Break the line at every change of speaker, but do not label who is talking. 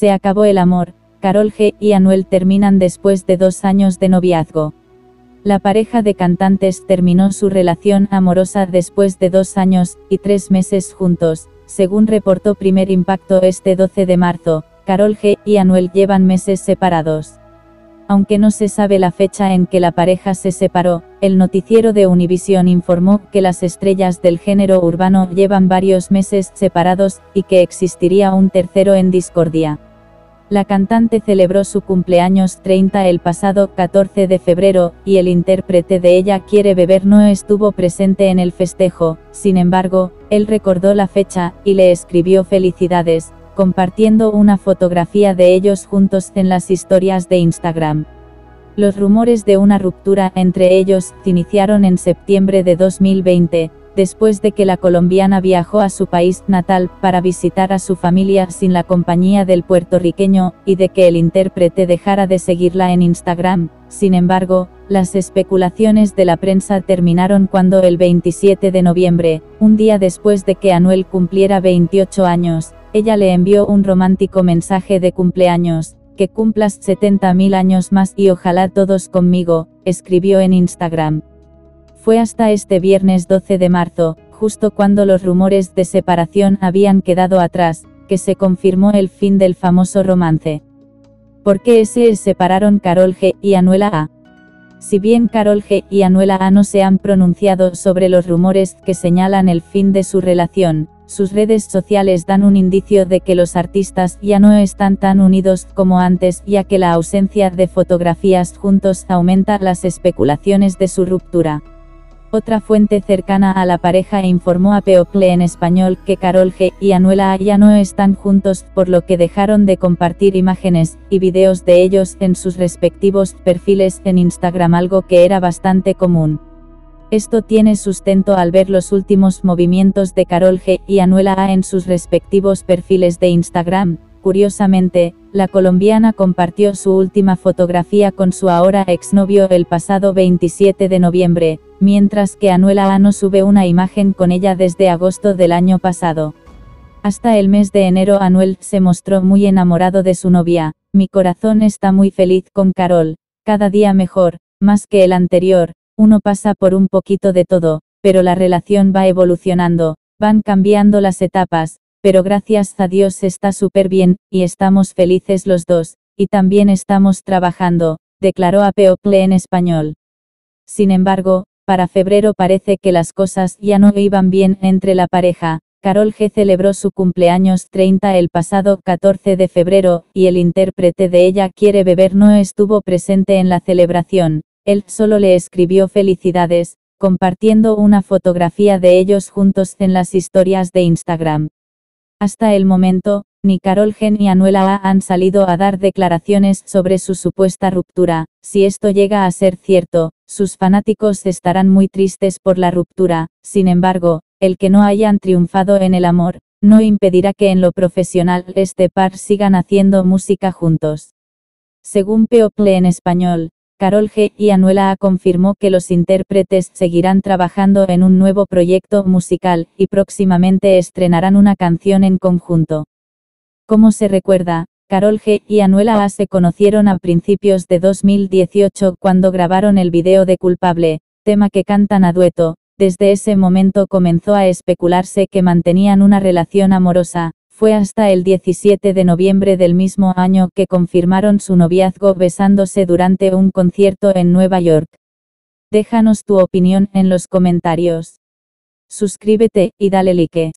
Se acabó el amor, Carol G y Anuel terminan después de dos años de noviazgo. La pareja de cantantes terminó su relación amorosa después de dos años y tres meses juntos, según reportó Primer Impacto este 12 de marzo, Carol G y Anuel llevan meses separados. Aunque no se sabe la fecha en que la pareja se separó, el noticiero de Univision informó que las estrellas del género urbano llevan varios meses separados y que existiría un tercero en discordia. La cantante celebró su cumpleaños 30 el pasado 14 de febrero, y el intérprete de Ella quiere beber no estuvo presente en el festejo, sin embargo, él recordó la fecha, y le escribió felicidades, compartiendo una fotografía de ellos juntos en las historias de Instagram. Los rumores de una ruptura entre ellos iniciaron en septiembre de 2020, después de que la colombiana viajó a su país natal para visitar a su familia sin la compañía del puertorriqueño, y de que el intérprete dejara de seguirla en Instagram. Sin embargo, las especulaciones de la prensa terminaron cuando el 27 de noviembre, un día después de que Anuel cumpliera 28 años, ella le envió un romántico mensaje de cumpleaños, que cumplas 70.000 años más y ojalá todos conmigo, escribió en Instagram. Fue hasta este viernes 12 de marzo, justo cuando los rumores de separación habían quedado atrás, que se confirmó el fin del famoso romance. ¿Por qué se separaron Carol G y Anuela A? Si bien Carol G y Anuela A no se han pronunciado sobre los rumores que señalan el fin de su relación, sus redes sociales dan un indicio de que los artistas ya no están tan unidos como antes ya que la ausencia de fotografías juntos aumenta las especulaciones de su ruptura. Otra fuente cercana a la pareja informó a People en español que Carol G y Anuela ya no están juntos por lo que dejaron de compartir imágenes y videos de ellos en sus respectivos perfiles en Instagram algo que era bastante común. Esto tiene sustento al ver los últimos movimientos de Carol G y Anuela A en sus respectivos perfiles de Instagram. Curiosamente, la colombiana compartió su última fotografía con su ahora exnovio el pasado 27 de noviembre, mientras que Anuela no sube una imagen con ella desde agosto del año pasado. Hasta el mes de enero Anuel se mostró muy enamorado de su novia, mi corazón está muy feliz con Carol, cada día mejor, más que el anterior, uno pasa por un poquito de todo, pero la relación va evolucionando, van cambiando las etapas, pero gracias a Dios está súper bien, y estamos felices los dos, y también estamos trabajando, declaró a People en español. Sin embargo, para febrero parece que las cosas ya no iban bien entre la pareja, Carol G celebró su cumpleaños 30 el pasado 14 de febrero, y el intérprete de Ella quiere beber no estuvo presente en la celebración, él solo le escribió felicidades, compartiendo una fotografía de ellos juntos en las historias de Instagram. Hasta el momento, ni Carol G ni Anuela A han salido a dar declaraciones sobre su supuesta ruptura. Si esto llega a ser cierto, sus fanáticos estarán muy tristes por la ruptura. Sin embargo, el que no hayan triunfado en el amor, no impedirá que en lo profesional este par sigan haciendo música juntos. Según People en español, Carol G. y Anuela A. confirmó que los intérpretes seguirán trabajando en un nuevo proyecto musical, y próximamente estrenarán una canción en conjunto. Como se recuerda, Carol G. y Anuela A. se conocieron a principios de 2018 cuando grabaron el video de Culpable, tema que cantan a dueto, desde ese momento comenzó a especularse que mantenían una relación amorosa, fue hasta el 17 de noviembre del mismo año que confirmaron su noviazgo besándose durante un concierto en Nueva York. Déjanos tu opinión en los comentarios. Suscríbete y dale like.